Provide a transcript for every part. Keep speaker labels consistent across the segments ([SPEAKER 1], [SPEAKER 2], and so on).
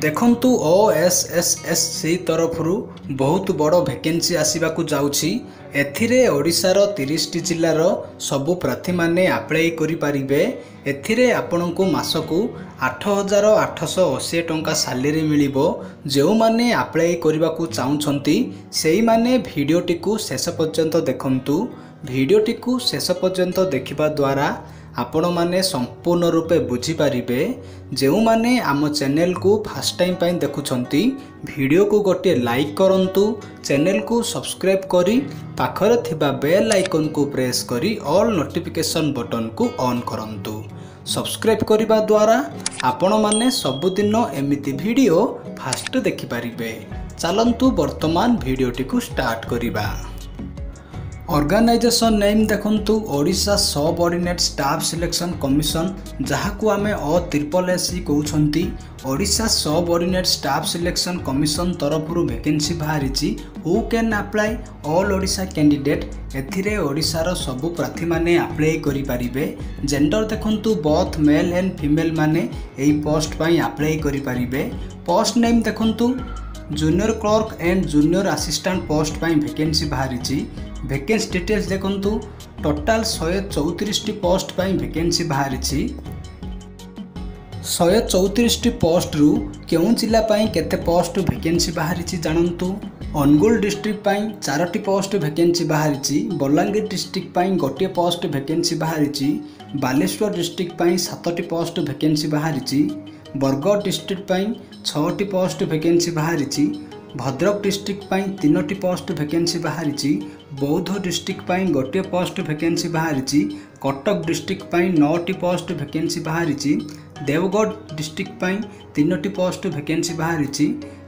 [SPEAKER 1] ଦେଖନ୍ତୁ O S S S C ତରଫରୁ ବହୁତ ବଡ଼ ଭେକେନ୍ସି ଆସିବାକୁ ଯାଉଛି। ଏଥିରେ ଓଡ଼ିଶାର ତିରିଶଟି ଜିଲ୍ଲାର ସବୁ ପ୍ରାର୍ଥୀମାନେ ଆପ୍ଲାଏ କରିପାରିବେ। ଏଥିରେ ଆପଣଙ୍କୁ ମାସକୁ ଆଠ ହଜାର ଆଠଶହ ଅଶୀ ଟଙ୍କା ସାଲେରୀ ମିଳିବ। ଯେଉଁମାନେ ଆପ୍ଲାଏ କରିବାକୁ ଚାହୁଁଛନ୍ତି ସେଇମାନେ ଭିଡ଼ିଓଟିକୁ ଶେଷ ପର୍ଯ୍ୟନ୍ତ ଦେଖନ୍ତୁ। ଭିଡ଼ିଓଟିକୁ ଶେଷ ପର୍ଯ୍ୟନ୍ତ ଦେଖିବା ଦ୍ୱାରା ଆପଣମାନେ ସମ୍ପୂର୍ଣ୍ଣ ରୂପେ ବୁଝିପାରିବେ ଯେଉଁମାନେ ଆମ ଚ୍ୟାନେଲକୁ ଫାଷ୍ଟ ଟାଇମ୍ ପାଇଁ ଦେଖୁଛନ୍ତି ଭିଡ଼ିଓକୁ ଗୋଟିଏ ଲାଇକ୍ କରନ୍ତୁ ଚ୍ୟାନେଲକୁ ସବସ୍କ୍ରାଇବ୍ କରି ପାଖରେ ଥିବା ବେଲ୍ ଆଇକନ୍କୁ ପ୍ରେସ୍ କରି ଅଲ୍ ନୋଟିଫିକେସନ୍ ବଟନ୍କୁ ଅନ୍ କରନ୍ତୁ। ସବସ୍କ୍ରାଇବ୍ କରିବା ଦ୍ୱାରା ଆପଣମାନେ ସବୁଦିନ ଏମିତି ଭିଡ଼ିଓ ଫାଷ୍ଟ ଦେଖିପାରିବେ। ଚାଲନ୍ତୁ ବର୍ତ୍ତମାନ ଭିଡ଼ିଓଟିକୁ ଷ୍ଟାର୍ଟ କରିବା। ଅର୍ଗାନାଇଜେସନ୍ ନେମ୍ ଦେଖନ୍ତୁ Odisha subordinate staff selection commission ଯାହାକୁ ଆମେ ଅ ତ୍ରିପଲ୍ ଏସ୍ ସି କହୁଛନ୍ତି। Odisha subordinate staff selection commission ତରଫରୁ ଭେକେନ୍ସି ବାହାରିଛି। Who can apply all Odisha candidate ଏଥିରେ ଓଡ଼ିଶାର ସବୁ ପ୍ରାର୍ଥୀମାନେ ଆପ୍ଲାଏ କରିପାରିବେ। ଜେଣ୍ଡର ଦେଖନ୍ତୁ ବଥ୍ ମେଲ୍ ଆଣ୍ଡ ଫିମେଲ୍ ମାନେ ଏହି ପୋଷ୍ଟ ପାଇଁ ଆପ୍ଲାଏ କରିପାରିବେ। ପୋଷ୍ଟ ନେମ୍ ଦେଖନ୍ତୁ junior clerk and junior assistant post ପାଇଁ ଭେକେନ୍ସି ବାହାରିଛି। ଭେକେନ୍ସି ଡିଟେଲ୍ସ ଦେଖନ୍ତୁ। ଟୋଟାଲ୍ ଶହେ ଚଉତିରିଶଟି ପୋଷ୍ଟ ପାଇଁ ଭେକେନ୍ସି ବାହାରିଛି। ଶହେ ଚଉତିରିଶଟି ପୋଷ୍ଟରୁ କେଉଁ ଜିଲ୍ଲା ପାଇଁ କେତେ ପୋଷ୍ଟ ଭେକେନ୍ସି ବାହାରିଛି ଜାଣନ୍ତୁ। ଅନୁଗୁଳ ଡିଷ୍ଟ୍ରିକ୍ଟ ପାଇଁ ଚାରୋଟି ପୋଷ୍ଟ ଭେକେନ୍ସି ବାହାରିଛି। ବଲାଙ୍ଗୀର ଡିଷ୍ଟ୍ରିକ୍ଟ ପାଇଁ ଗୋଟିଏ ପୋଷ୍ଟ ଭେକେନ୍ସି ବାହାରିଛି। ବାଲେଶ୍ୱର ଡିଷ୍ଟ୍ରିକ୍ଟ ପାଇଁ ସାତଟି ପୋଷ୍ଟ ଭେକେନ୍ସି ବାହାରିଛି। ବରଗଡ଼ ଡିଷ୍ଟ୍ରିକ୍ଟ ପାଇଁ ଛଅଟି ପୋଷ୍ଟ ଭେକେନ୍ସି ବାହାରିଛି। ଭଦ୍ରକ ଡିଷ୍ଟ୍ରିକ୍ଟ ପାଇଁ ତିନୋଟି ପୋଷ୍ଟ ଭେକେନ୍ସି ବାହାରିଛି। ବୌଦ୍ଧ ଡିଷ୍ଟ୍ରିକ୍ଟ ପାଇଁ ଗୋଟିଏ ପୋଷ୍ଟ ଭେକେନ୍ସି ବାହାରିଛି କଟକ ଡିଷ୍ଟ୍ରିକ୍ଟ ପାଇଁ ନଅଟି ପୋଷ୍ଟ ଭେକେନ୍ସି ବାହାରିଛି ଦେଓଗଡ଼ ଡିଷ୍ଟ୍ରିକ୍ଟ ପାଇଁ ତିନୋଟି ପୋଷ୍ଟ ଭେକେନ୍ସି ବାହାରିଛି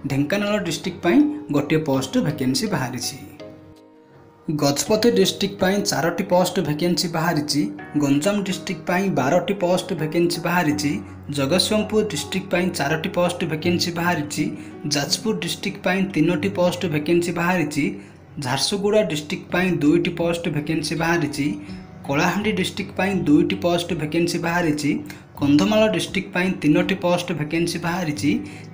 [SPEAKER 1] ଢେଙ୍କାନାଳ ଡିଷ୍ଟ୍ରିକ୍ଟ ପାଇଁ ଗୋଟିଏ ପୋଷ୍ଟ ଭେକେନ୍ସି ବାହାରିଛି। ଗଜପତି ଡିଷ୍ଟ୍ରିକ୍ଟ ପାଇଁ ଚାରୋଟି ପୋଷ୍ଟ ଭେକେନ୍ସି ବାହାରିଛି ଗଞ୍ଜାମ ଡିଷ୍ଟ୍ରିକ୍ଟ ପାଇଁ ବାରଟି ପୋଷ୍ଟ ଭେକେନ୍ସି ବାହାରିଛି ଜଗତସିଂହପୁର ଡିଷ୍ଟ୍ରିକ୍ଟ ପାଇଁ ଚାରୋଟି ପୋଷ୍ଟ ଭେକେନ୍ସି ବାହାରିଛି ଯାଜପୁର ଡିଷ୍ଟ୍ରିକ୍ଟ ପାଇଁ ତିନୋଟି ପୋଷ୍ଟ ଭେକେନ୍ସି ବାହାରିଛି ଝାରସୁଗୁଡ଼ା ଡିଷ୍ଟ୍ରିକ୍ଟ ପାଇଁ ଦୁଇଟି ପୋଷ୍ଟ ଭେକେନ୍ସି ବାହାରିଛି କଳାହାଣ୍ଡି ଡିଷ୍ଟ୍ରିକ୍ଟ ପାଇଁ ଦୁଇଟି ପୋଷ୍ଟ ଭେକେନ୍ସି ବାହାରିଛି କନ୍ଧମାଳ ଡିଷ୍ଟ୍ରିକ୍ଟ ପାଇଁ ତିନୋଟି ପୋଷ୍ଟ ଭେକେନ୍ସି ବାହାରିଛି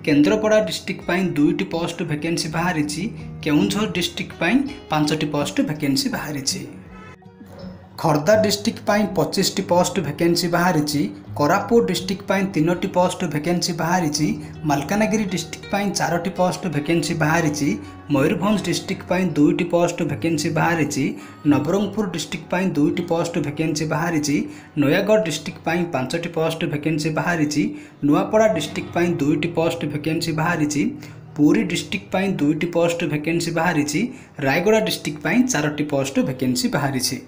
[SPEAKER 1] କେନ୍ଦ୍ରାପଡ଼ା ଡିଷ୍ଟ୍ରିକ୍ଟ ପାଇଁ ଦୁଇଟି ପୋଷ୍ଟ ଭେକେନ୍ସି ବାହାରିଛି କେଉଁଝର ଡିଷ୍ଟ୍ରିକ୍ଟ ପାଇଁ ପାଞ୍ଚଟି ପୋଷ୍ଟ ଭେକେନ୍ସି ବାହାରିଛି। ଖୋର୍ଦ୍ଧା ଡିଷ୍ଟ୍ରିକ୍ଟ ପାଇଁ ପଚିଶଟି ପୋଷ୍ଟ ଭେକେନ୍ସି ବାହାରିଛି କୋରାପୁଟ ଡିଷ୍ଟ୍ରିକ୍ଟ ପାଇଁ ତିନୋଟି ପୋଷ୍ଟ ଭେକେନ୍ସି ବାହାରିଛି ମାଲକାନଗିରି ଡିଷ୍ଟ୍ରିକ୍ଟ ପାଇଁ ଚାରୋଟି ପୋଷ୍ଟ ଭେକେନ୍ସି ବାହାରିଛି ମୟୂରଭଞ୍ଜ ଡିଷ୍ଟ୍ରିକ୍ଟ ପାଇଁ ଦୁଇଟି ପୋଷ୍ଟ ଭେକେନ୍ସି ବାହାରିଛି ନବରଙ୍ଗପୁର ଡିଷ୍ଟ୍ରିକ୍ଟ ପାଇଁ ଦୁଇଟି ପୋଷ୍ଟ ଭେକେନ୍ସି ବାହାରିଛି ନୟାଗଡ଼ ଡିଷ୍ଟ୍ରିକ୍ଟ ପାଇଁ ପାଞ୍ଚଟି ପୋଷ୍ଟ ଭେକେନ୍ସି ବାହାରିଛି ନୂଆପଡ଼ା ଡିଷ୍ଟ୍ରିକ୍ଟ ପାଇଁ ଦୁଇଟି ପୋଷ୍ଟ ଭେକେନ୍ସି ବାହାରିଛି ପୁରୀ ଡିଷ୍ଟ୍ରିକ୍ଟ ପାଇଁ ଦୁଇଟି ପୋଷ୍ଟ ଭେକେନ୍ସି ବାହାରିଛି ରାୟଗଡ଼ା ଡିଷ୍ଟ୍ରିକ୍ଟ ପାଇଁ ଚାରୋଟି ପୋଷ୍ଟ ଭେକେନ୍ସି ବାହାରିଛି।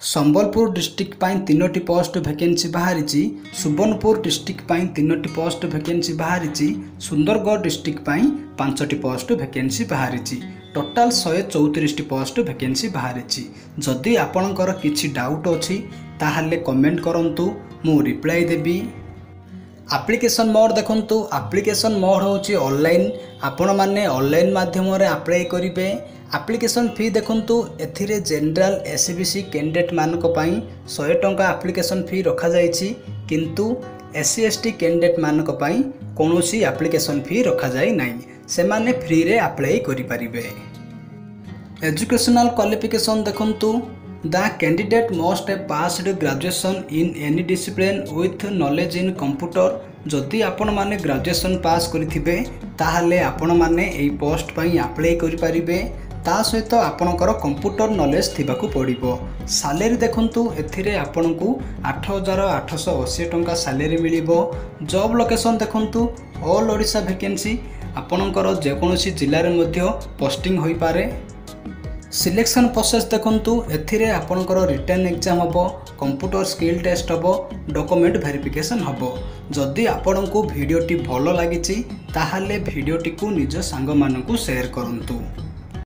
[SPEAKER 1] ସମ୍ବଲପୁର ଡିଷ୍ଟ୍ରିକ୍ଟ ପାଇଁ ତିନୋଟି ପୋଷ୍ଟ ଭେକେନ୍ସି ବାହାରିଛି ସୁବର୍ଣ୍ଣପୁର ଡିଷ୍ଟ୍ରିକ୍ଟ ପାଇଁ ତିନୋଟି ପୋଷ୍ଟ ଭେକେନ୍ସି ବାହାରିଛି ସୁନ୍ଦରଗଡ଼ ଡିଷ୍ଟ୍ରିକ୍ଟ ପାଇଁ ପାଞ୍ଚଟି ପୋଷ୍ଟ ଭେକେନ୍ସି ବାହାରିଛି। ଟୋଟାଲ୍ ଶହେ ଚଉତିରିଶଟି ପୋଷ୍ଟ ଭେକେନ୍ସି ବାହାରିଛି। ଯଦି ଆପଣଙ୍କର କିଛି ଡାଉଟ୍ ଅଛି ତାହେଲେ କମେଣ୍ଟ କରନ୍ତୁ ମୁଁ ରିପ୍ଲାଏ ଦେବି। ଆପ୍ଲିକେସନ୍ ମୋଡ଼୍ ଦେଖନ୍ତୁ। ଆପ୍ଲିକେସନ୍ ମୋଡ଼୍ ହେଉଛି ଅନଲାଇନ୍ ଆପଣମାନେ ଅନଲାଇନ୍ ମାଧ୍ୟମରେ ଆପ୍ଲାଏ କରିବେ। ଆପ୍ଲିକେସନ୍ ଫି ଦେଖନ୍ତୁ ଏଥିରେ general S B C candidate ମାନଙ୍କ ପାଇଁ ଶହେ ଟଙ୍କା ଆପ୍ଲିକେସନ୍ ଫି ରଖାଯାଇଛି କିନ୍ତୁ S C S T candidate ମାନଙ୍କ ପାଇଁ କୌଣସି ଆପ୍ଲିକେସନ୍ ଫି ରଖାଯାଇ ନାହିଁ ସେମାନେ ଫ୍ରିରେ ଆପ୍ଲାଏ କରିପାରିବେ ଏଜୁକେସନାଲ୍ କ୍ୱାଲିଫିକେସନ୍ ଦେଖନ୍ତୁ The candidate must have passed graduation in any discipline with knowledge in computer ଯଦି ଆପଣମାନେ ଗ୍ରାଜୁଏସନ୍ ପାସ୍ କରିଥିବେ ତାହେଲେ ଆପଣମାନେ ଏହି ପୋଷ୍ଟ ପାଇଁ ଆପ୍ଲାଏ କରିପାରିବେ ତା ସହିତ ଆପଣଙ୍କର କମ୍ପ୍ୟୁଟର ନଲେଜ୍ ଥିବାକୁ ପଡ଼ିବ। ସାଲେରୀ ଦେଖନ୍ତୁ ଏଥିରେ ଆପଣଙ୍କୁ ଆଠ ହଜାର ଆଠଶହ ଅଶୀ ଟଙ୍କା ସାଲେରୀ ମିଳିବ। ଜବ୍ ଲୋକେସନ୍ ଦେଖନ୍ତୁ ଅଲ୍ ଓଡ଼ିଶା ଭେକେନ୍ସି ଆପଣଙ୍କର ଯେକୌଣସି ଜିଲ୍ଲାରେ ମଧ୍ୟ ପୋଷ୍ଟିଂ ହୋଇପାରେ। ସିଲେକ୍ସନ୍ ପ୍ରୋସେସ୍ ଦେଖନ୍ତୁ ଏଥିରେ ଆପଣଙ୍କର ରିଟର୍ନ ଏକ୍ଜାମ୍ ହେବ କମ୍ପ୍ୟୁଟର ସ୍କିଲ୍ ଟେଷ୍ଟ ହେବ ଡକୁମେଣ୍ଟ ଭେରିଫିକେସନ୍ ହେବ। ଯଦି ଆପଣଙ୍କୁ ଭିଡ଼ିଓଟି ଭଲ ଲାଗିଛି ତାହେଲେ ଭିଡ଼ିଓଟିକୁ ନିଜ ସାଙ୍ଗମାନଙ୍କୁ ସେୟାର କରନ୍ତୁ।